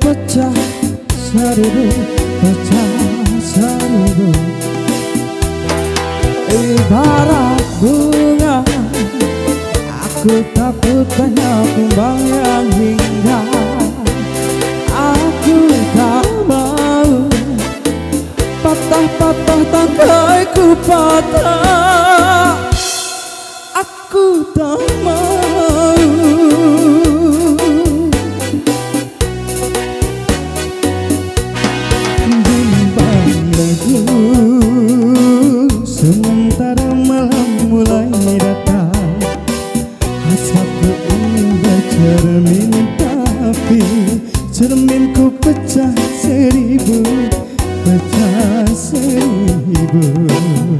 pecah seribu pecah seribu Ibarat bunga Aku takut banyak kumbang yang hingga. Aku tak mau Patah-patah tangkai patah. 자세히 입은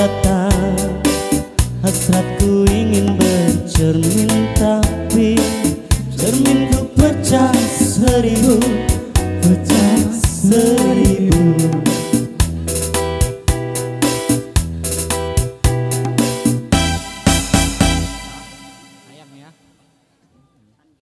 datang. Hasratku ingin bercermin tapi Cerminku pecah seribu Pecah seribu.